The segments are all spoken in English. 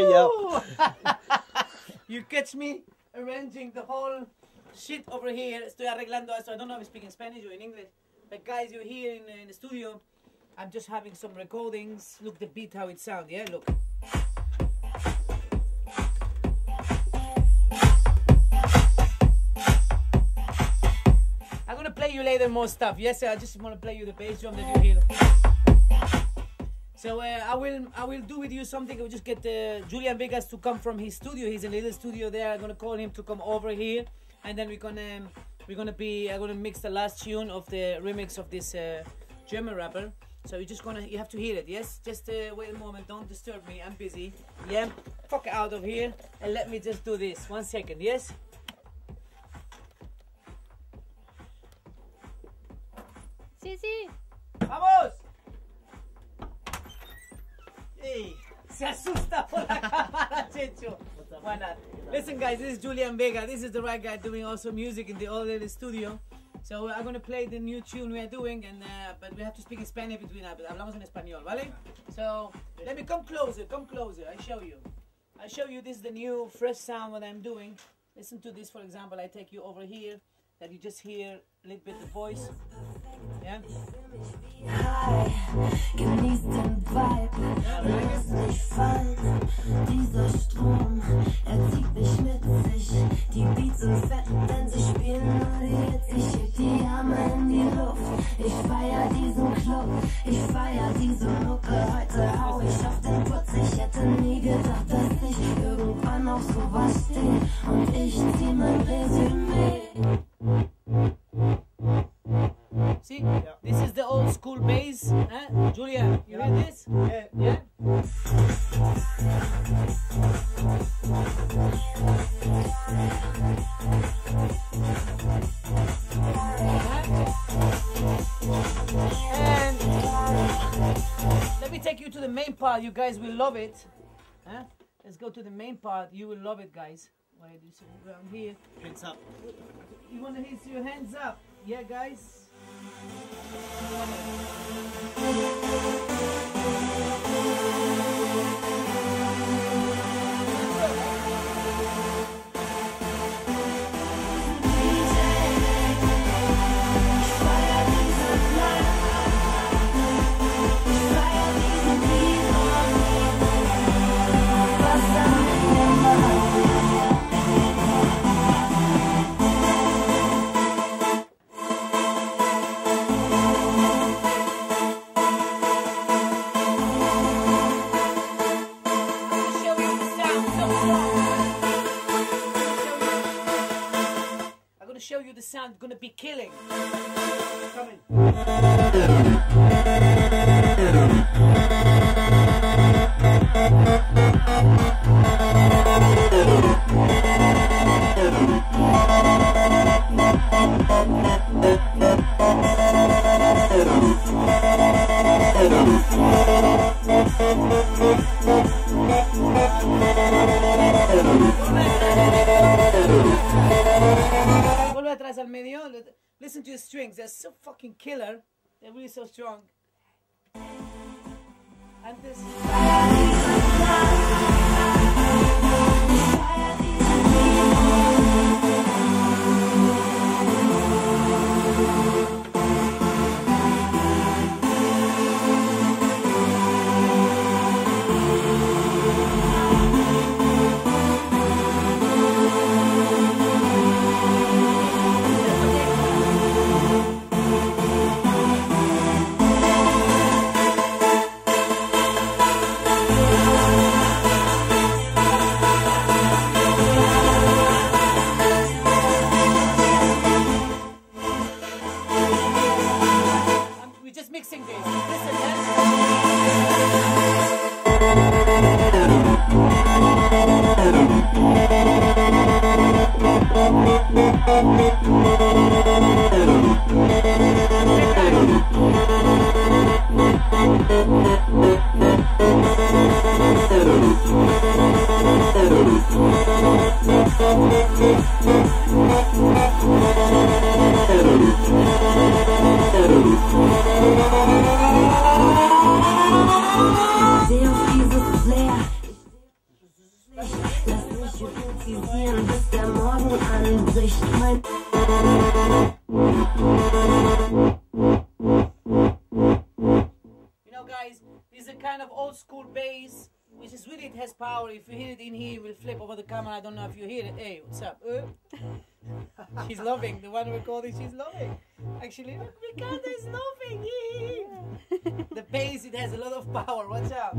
yell. you catch me arranging the whole shit over here. Estoy arreglando esto. I don't know if I'm speaking Spanish or in English. But guys, you're here in, in the studio. I'm just having some recordings. Look the beat how it sounds. Yeah, look. I'm gonna play you later more stuff. Yes, I just want to play you the bass drum that you hear. So uh, I will I will do with you something. I'll just get uh, Julian Vegas to come from his studio. He's in a little studio there. I'm gonna call him to come over here, and then we're gonna um, we're gonna be I'm gonna mix the last tune of the remix of this uh, German rapper. So you're just gonna you have to hear it. Yes, just uh, wait a moment. Don't disturb me. I'm busy. Yeah, fuck out of here and let me just do this. One second. Yes. Listen, guys, this is Julian Vegas. This is the right guy doing also music in the other studio. So I'm gonna play the new tune we are doing, and uh, but we have to speak in Spanish between us. Hablamos en español, ¿vale? So let me come closer. Come closer. I show you. I show you this is the new fresh sound what I'm doing. Listen to this, for example. I take you over here, that you just hear a little bit the voice. Yeah. See, this is the old school bass. Huh? Julia, you hear this? Yeah. yeah? And let me take you to the main part. You guys will love it. Huh? Let's go to the main part. You will love it, guys. Wait, you see around here. Hands up. You want to hit your hands up. Yeah, guys. Show you the sound so I'm gonna show you the sound gonna be killing. strings. They're so fucking killer. They're really so strong. Antes. I'm, der mein... You know guys, this is a kind of old school bass, which is really, it has power. If you hear it in here, it will flip over the camera. I don't know if you hear it. Hey, what's up? Uh? She's loving the one recording. She's loving. Actually, look, Ricardo is loving. The bass it has a lot of power. Watch out.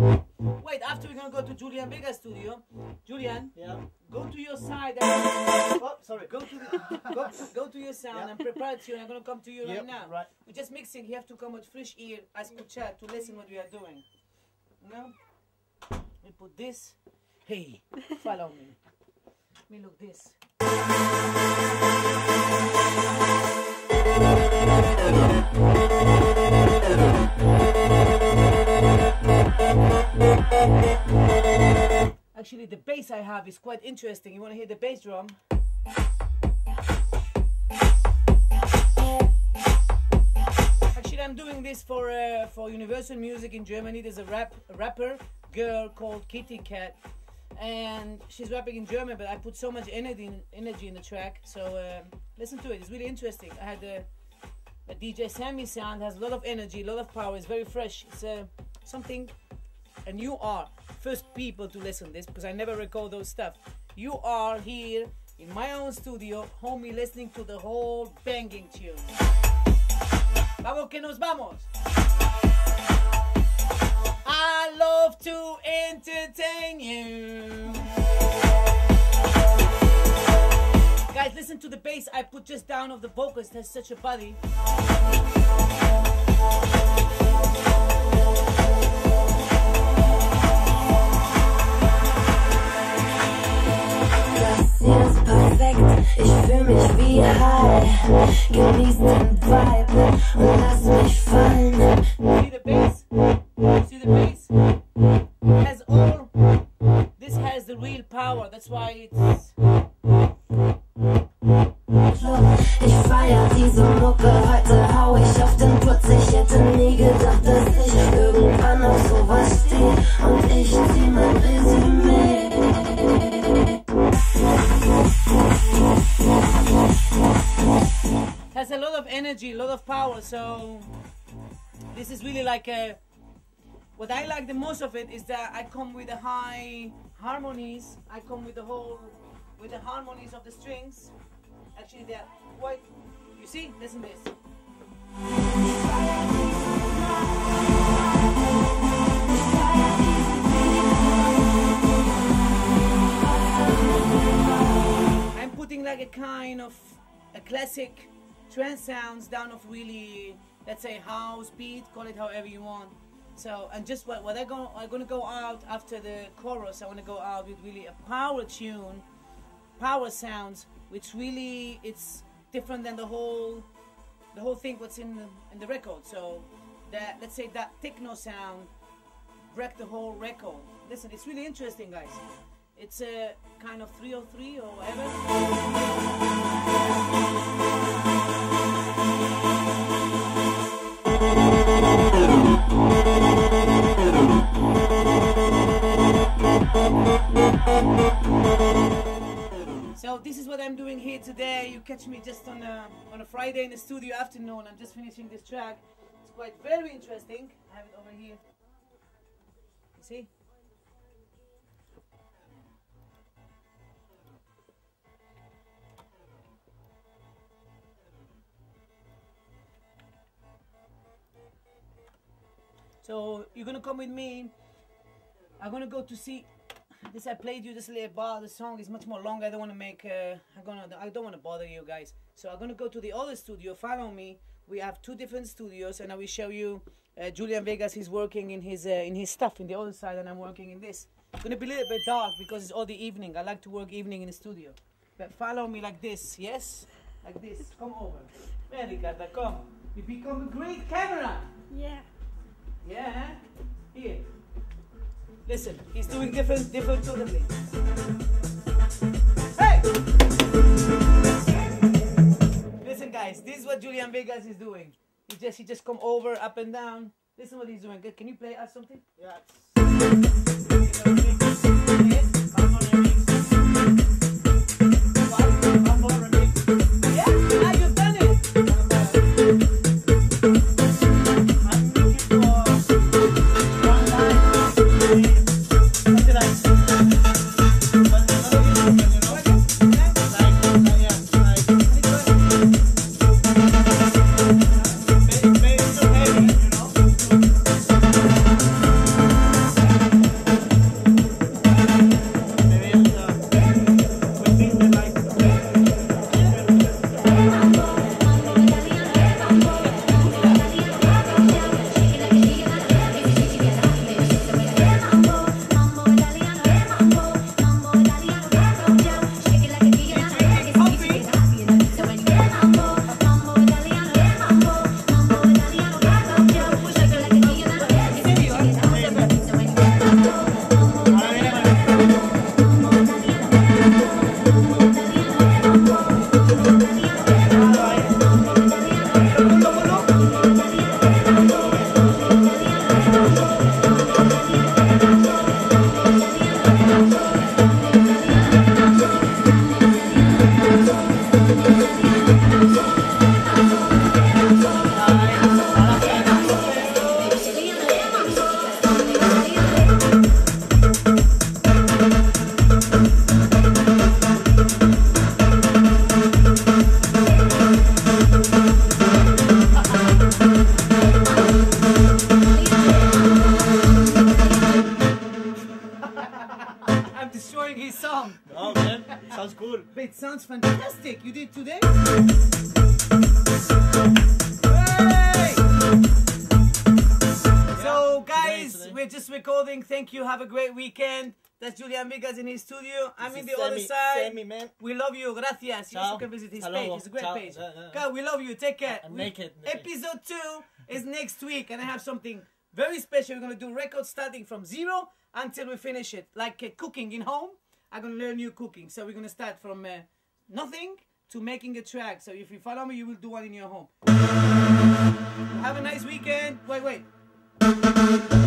Wait, after we're gonna go to Julian Vegas studio. Julian, Yeah. go to your side. And Oh, sorry. go to the, go, go to your sound Yeah. and prepare tune. I'm gonna come to you right now. right. We're just mixing. You have to come with fresh ear as chat to listen what we are doing. No? We put this. Hey, follow me. Let me look this. Actually, the bass I have is quite interesting. You want to hear the bass drum? Actually, I'm doing this for uh, for Universal Music in Germany. There's a rap a rapper girl called Kitty Kat, and she's rapping in German. But I put so much energy in, energy in the track. So um, listen to it. It's really interesting. I had a, a DJ Sammy sound has a lot of energy, a lot of power. It's very fresh. It's uh, something, and you are first people to listen to this because I never record those stuff. You are here in my own studio, homie, listening to the whole banging tune. Vamos que nos vamos. I love to entertain you. Guys, listen to the bass I put just down of the vocals. Has such a body. Ich mich wie high. Den Vibe und lass mich has a lot of energy, a lot of power. So this is really like a. What I like the most of it is that I come with the high harmonies. I come with the whole, with the harmonies of the strings. Actually, they're quite. You see, listen this. Like a kind of a classic trance sounds down of really, let's say house beat, call it however you want. So and just what what I go I'm gonna go out after the chorus. I want to go out with really a power tune, power sounds, which really it's different than the whole the whole thing what's in the, in the record. So that let's say that techno sound wrecked the whole record. Listen, it's really interesting, guys. It's a kind of 303 or whatever. So this is what I'm doing here today. You catch me just on a on a Friday in the studio afternoon. I'm just finishing this track. It's quite very interesting. I have it over here. You see? So you're gonna come with me. I'm gonna go to see. This I played you this little bar. The song is much more long. I don't want to make. Uh, I'm gonna. I don't want to bother you guys. So I'm gonna go to the other studio. Follow me. We have two different studios, and I will show you. Uh, Julian Vegas is working in his uh, in his stuff in the other side, and I'm working in this. It's gonna be a little bit dark because it's all the evening. I like to work evening in the studio. But follow me like this, yes, like this. Come over. Ricardo, come. You become a great camera. Yeah. Yeah. Here. Listen, he's doing different, different totally. Hey! Listen, guys, this is what Julian Vegas is doing. He just, he just come over, up and down. Listen what he's doing. Can you play us something? Yeah? You did today? Hey! So, guys, today. we're just recording. Thank you. Have a great weekend. That's Julian Vegas in his studio. I'm in the other side. Sammy, man. We love you. Gracias. You also can visit his Hasta page. It's a great Ciao. page. Yeah, yeah. God, we love you. Take care. I'm We- naked. Episode two is next week, and I have something very special. We're gonna do records starting from zero until we finish it, like uh, cooking in home. I'm gonna learn new cooking, so we're gonna start from uh, nothing to making a track. So if you follow me, you will do one in your home. Have a nice weekend. Wait, wait.